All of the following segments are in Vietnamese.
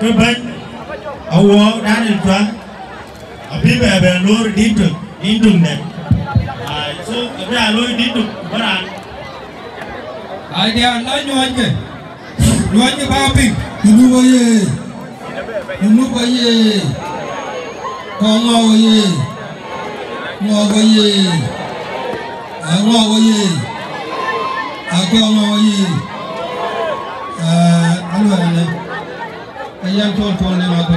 tu bany awo dani twa abi bebe lor ditu ditu ne ai so abi aloi ditu baran ai dia la nyonge nyonge bapi inu boye inu boye kongo boye ngo boye ngo boye akongo boye eh alwa ne ane. Ayam tol tol ne ma ko.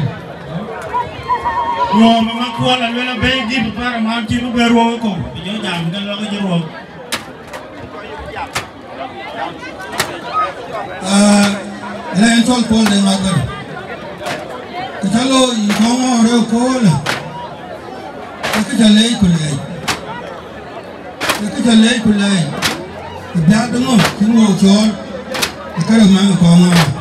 Ngô mà mắc cua là lên là bé đi một phát là mang chim nó về ruộng cổ thì nhớ giảm cái nó cái ruộng Ah, ayam tol tol ne ma ko. Kitalo i kongo ro ko la. Kitale ko le. Kitale ko le. Biar dengo kingo chol. Kitalo mang kongo. Kongo mang lu ko. cái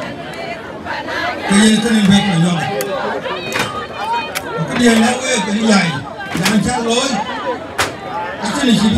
cái con nhìn ra cái mấy con nhìn mà มัน cái này cái này cái này biết là nhau cái điều này cái cái này làm sao lối cái này chỉ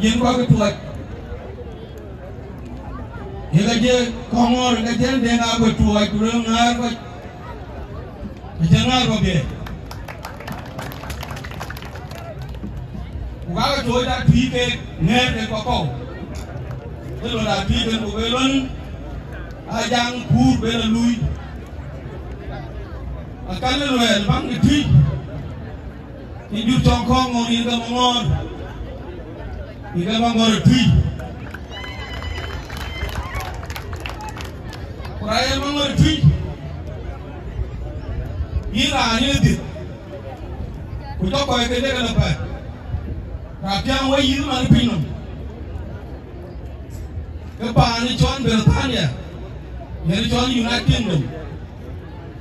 Ijin ko ke tuat Ika je kongor ka jen de nga ko tuat kuro ngar ko Ijin ngar ko be Uga ka tuat da tui ke ngar de pakau Ilo da tui ke ko belon Ajang pur bela lui. Akan lo el bang ke tui Injur congkong ngong inga mongor ìfẹ́ bá ń gbọ́ rẹ̀ tùyì. Kùráyé bá ń gbọ́ rẹ̀ tùyì. Yìí là á yé dè. Kùjọ́kọ̀ ẹ̀kẹ́ dẹ́gẹ̀ lọ́pẹ́. Ràbíà wọ́n yìí mà ń pinnu. Ẹ̀bà ni John Bẹ̀rẹ̀tánìà. Yẹ̀rì John United Kingdom.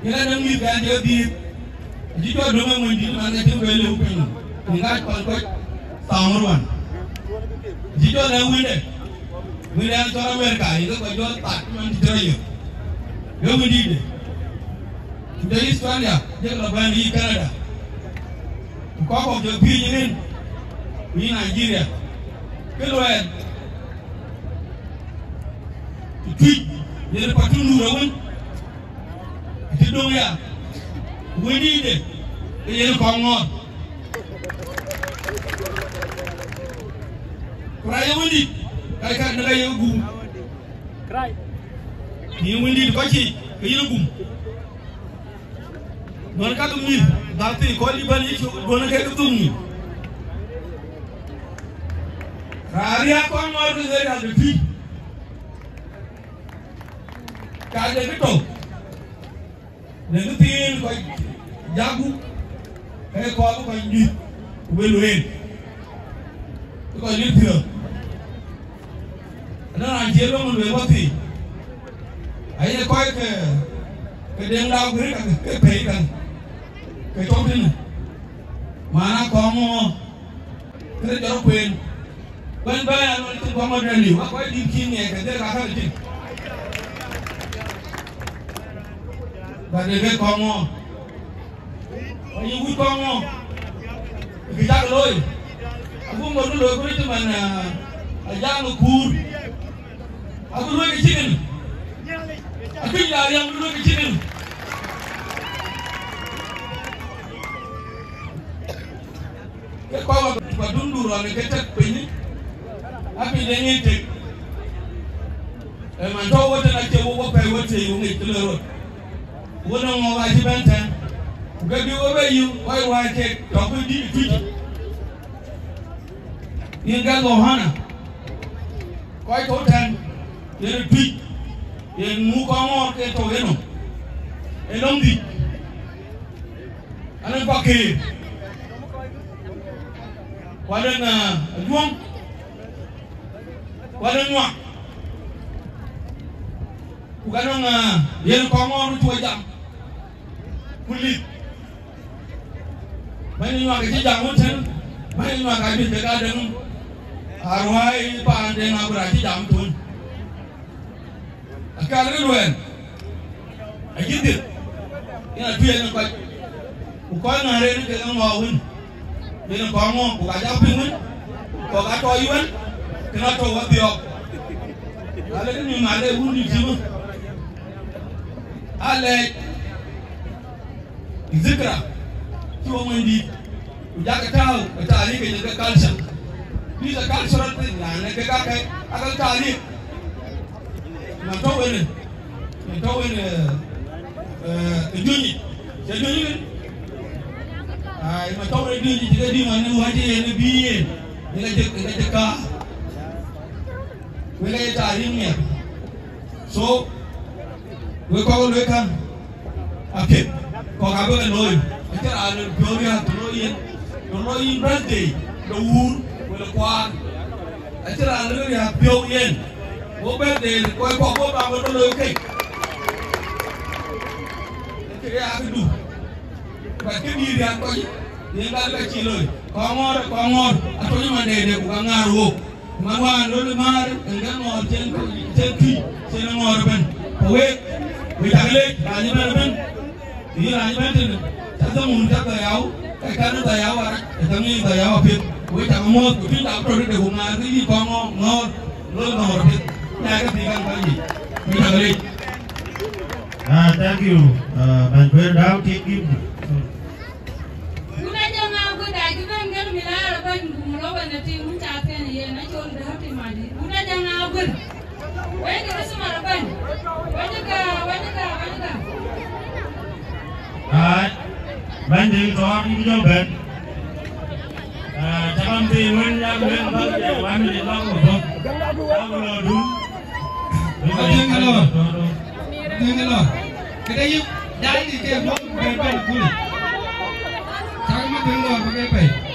Yẹ̀rẹ̀ dẹ́mu yìí bẹ́ẹ̀ dẹ́ bí. Ìdíjọ́ dọ́mọ̀ ẹ̀wọ̀n ìdílé màá ń gẹ́gẹ́ bẹ́ẹ̀ lé òpin. Nǹkan kan kọ́ sàmúrò wọn. Jito na winde winde an to america yi ko jo tat man ti trayo yo. Mo ndi de de australia, je la ban yi canada. Ko ko jo pi ni nin ni nigeria. Ke lo en ti ye patu nu rawon ti dong ya. Wini de yen kongo kuraya wini kai ka daga yen gum krai ni wini ko ci ka yen gum don ka dum ni dalti ko li ban yi don ka dum ni. Rariya kongo de zai da fi ka da to ne nu tin ko jagu. E ko ni tiro na na jelo mo le wati ai ne ko ke ke den la gre ka ke pe ka ke to tin mana ko mo ke jo pen ban ba ya no tin ko mo de ni wa ko di kin ne ke de ka ka tin ba de ke ko mo Ayi wi ko mo. Kita loy. Aku mo lo ko ni man ajang kur aku lu ke chicken aku ya yang lu ke chicken ke ko ba dundu ro ne ke tek pini api de ni tek e man to wote na ke wo pe wote yu ngi tlero wono mo wa ji benten ga bi wo be yu wai wa ke to ku di tuji yin ga go hana koi to tan yin tuji yin mu ko mo ke to yeno e lom di anan pa ke wala na duang wala nwa ukano nga yen ko ngor tu jam kulit mani nwa ke jam wonten mani nwa ka bi ga dem arwai pa ande nga bra ji jam tun akal ri wen ina tuye na ko ko na re ni ke ngwa won yen ko ngo ko ga ja pin ko ga to yuen kena to wa biok ale ni ma le wundi jimu ale zikra ki wo mun di ujaga taw tari ke jaga culture ni da cultural thing na ne ke ka kai akal tari na to wene na to wene eh junyi je junyi ai ma to wene junyi je di man ni waje ne biye ne ga je ne ka wele ta rimia so we ko le kan ake ko ga be loy ake ra le gloria to lo yin to lo yin birthday do wur wele kwan ake ra le ya pyo yin wo birthday ko ko ko ba mo lo ke ake ya du ba ke ni ya ko ni ga le chi lo ko ngor ko ngor ato ni ma de de ko ngaro mangwan lolu mar enga ngor chen chen tui chen ngor ben we we tagle rani ben ben ni rani ben tin ta ta mun ta ka yau ka ka na ta yau ara ta mi ta yau phiền we ta mo ku tin ta pro de ko ngar ni ko ngor ngor lolu ngor pe ya ka ti kan ka ni we tagle Ah, thank you. Uh, man, we're now taking. Kuna jama ko da ki ban gar mi lara ban gum ro wa na ti mun ta fe ne na chon da hati ma di. Kuna jama gur. Wai ga rasu mara ban. Wani ka wani ka wani ka. Ah, man, they talk in your bed. Chalam ti wen ya wen ba ya wan ni ba ko ba. Ang lo du. Ngelo. Kita yuk dari di ke blok bebel kul. Sang ma bengo ba ke pai.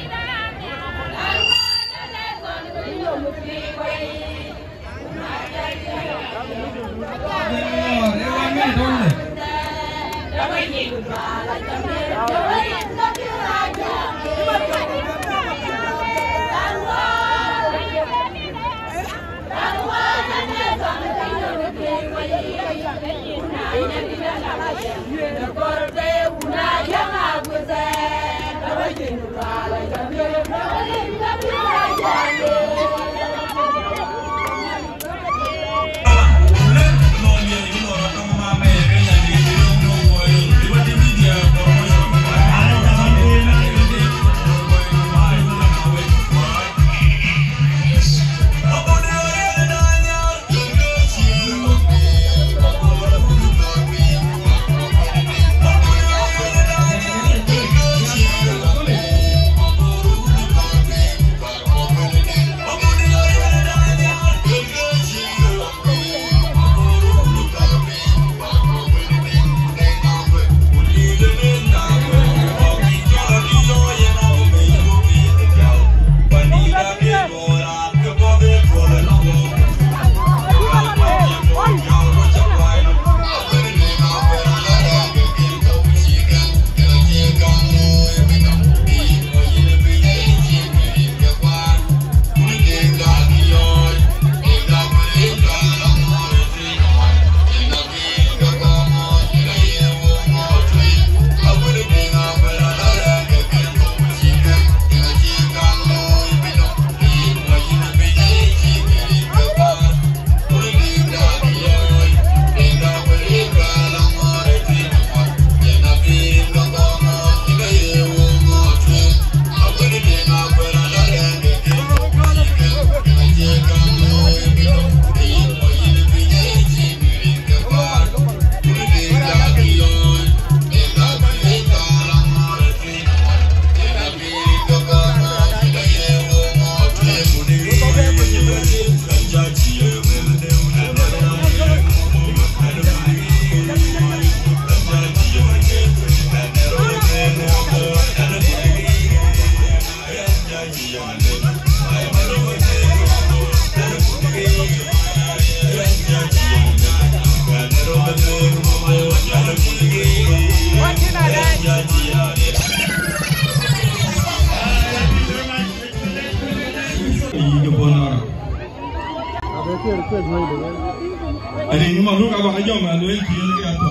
Ari ma lu ka ba jo ma lu ki ni ka to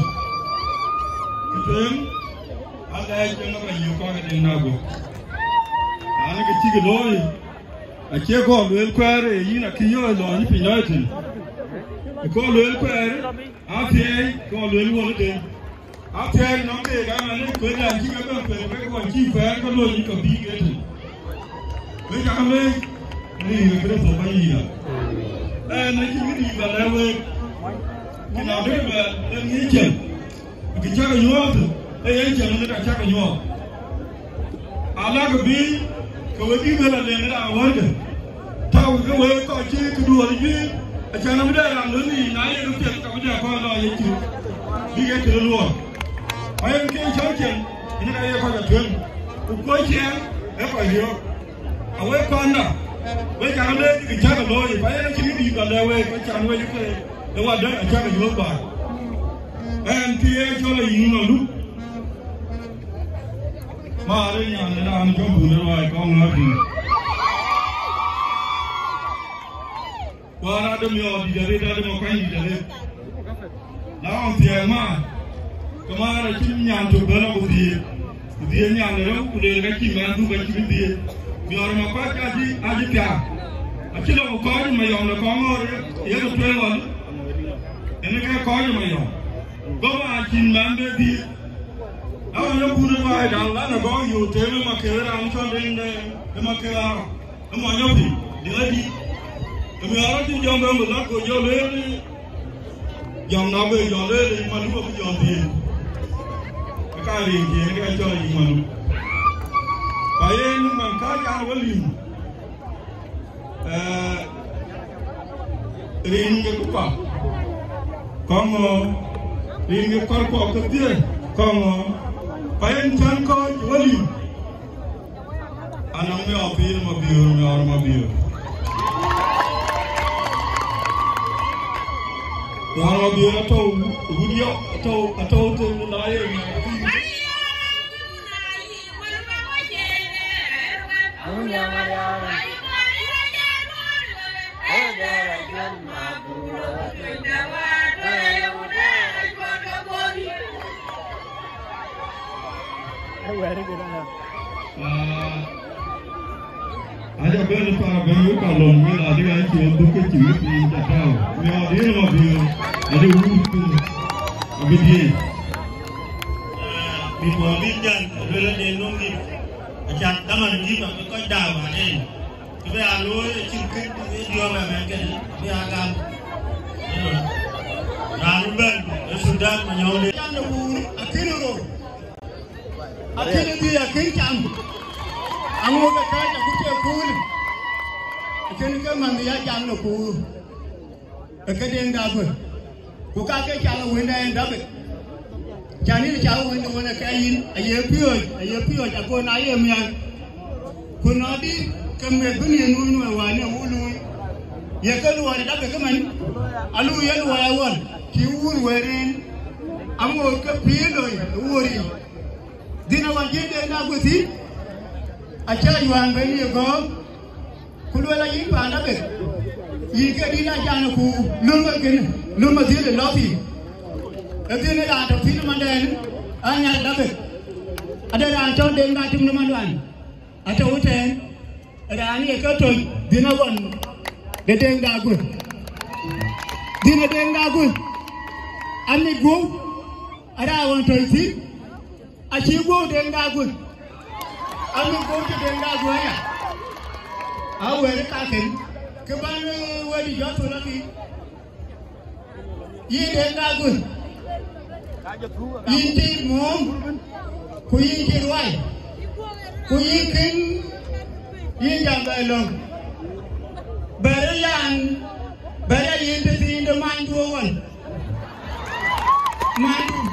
kitem ala ya na yu ko ga den na ana ke ti lo a ke ko lu kware yi na ki yo lo ni pi ko lu kware a fi ko lu wo de a fi no ke ga na ni ko da ji ga ba pe ko ji fa ko lo ni ko bi ke tin ka me ni me ba yi em na ki ni ba na we ki nào biết ba em nghĩ je ki chắc ga yo to eh ye je no ka cha ga yo ala ga bi ko we bi me la le na wa ga ta wu ga we ko ji ku du wa ji a cha na mu da ran ni na ye ru te ka mu da ko la ye ki bi ga ke lo ayen ke cha ke ni phải ye ko ga tuen ku ko phải e ko yo awe ko na we ka lên thì cha ga lo ye ba đi ki đây ga phải we ko những cái đúng de đấy là cha là nhớ ba em thì em cho là yin là lúc mà đây nhà này là an cho bu ne wa ko na bi wa na de mi o di de de mo kan di de la on ti e ma mà. Kin nyan to bana ko di di nyan ne ro nhàn de ga ki ma du ga ki di mi or kwa ka di a di pya a. Ki lo ko ni ma yo na ko mo ye ko to wa ene ka ko ni ma yo go ma kin ma be di awa yo ku de wa da la na go yo te ma ke ra an cho de ne ma ke ra ma yo di di la di mi ara ti jo me mo la ko yo le Dòng nó về dòng lên thì mà lúc mà dòng tiền Cái liền thì cái cho gì mà lúc Vậy cục quả Còn Liền cái con quả cực không Còn Vậy nên chân có chỉ có liền. Anh ông mới ở phía mà biểu mà mà biểu Wala bi atau wudio atau atau tu naya ni. Ada benda para benda kalau ni ada yang cuba buka cuba ni tak tahu. Ni ada yang lebih ada urut tu. Abi dia. bị bỏ biết chân rồi lên đến luôn đi chặt đâm vào đi mà cái coi đào mà đây cái bây giờ lối chim kết cái đưa mà mẹ cái bây giờ cam ra lúc bên nó sụt đất mà nhau đi Chang na buru akini ro. Akini bi akini chang. Ango ka ka ta kuche kuli. Akini ka man ya chang na buru. Akini nda bu. Ku ka ke chang wen na nda be. Chani ni chang wen wen ka yin aye piyo aye piyo ta ko na ye mian. Ku no di kam me buni nu nu wa ne ulu. Ye ka lu wa da be ka man. Alu ye lu wa ya won. Ki wur werin amo ka pilo wori dina wajende na gusi acha yuan beni kulwela yimpanda be. Yike dina jana ku lumba ken lumba zile lofi e dina da to pino anya dabe be. Anto da to de nga tim no manwan uten rani e ani e ka dina won de de nga gu dina de nga gu ami gu ada won to isi a ci go de nga gun ami go ti de nga gun ya. A wer ka ken ke ban wadi jo to la ki yi de nga gun yi ti mom. Ku yi ti wai. Ku yi kin yi jam ba long. Bere yan. Bere yi ti ti de man do won mandu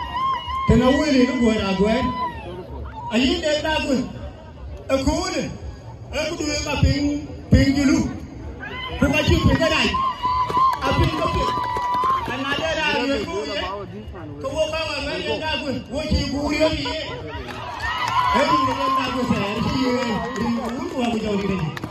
no ke na gwe ni go da go ayin de da go e ku ne e ku du ka ping ping ju lu ku ka chu ping da dai a ping ko ping ana de da ye ku ye ko wo ka wa men da go wo chi ku yo ni ye e du de da go sa e ye ri ku wa ku jo ni de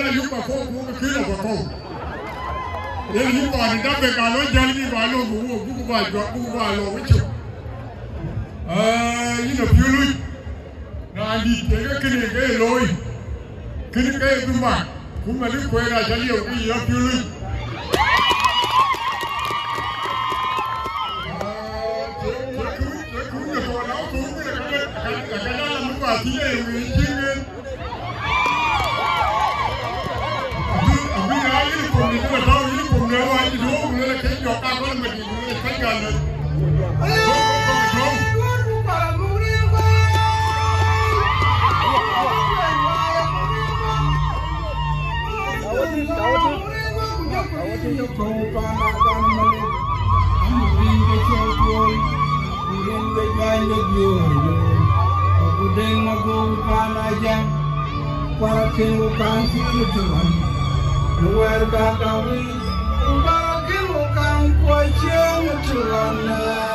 la yu pa ko ku ki lo pa ko. Ye ni pa ni da be ka lo jali ni ba lo wo ku ku ba jo ku ba lo wi chu. Ah, ni no piu lu. Na di te ga ki ne ga lo yi. Ki ni ga ku ma. Ku ma ni ko ra kind of you. Kudeng eu panajang, para kilo kang kilo tuan. eu kakawin, bagil kang kuai cium tuan.